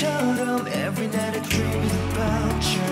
너처럼 every night I dream about you.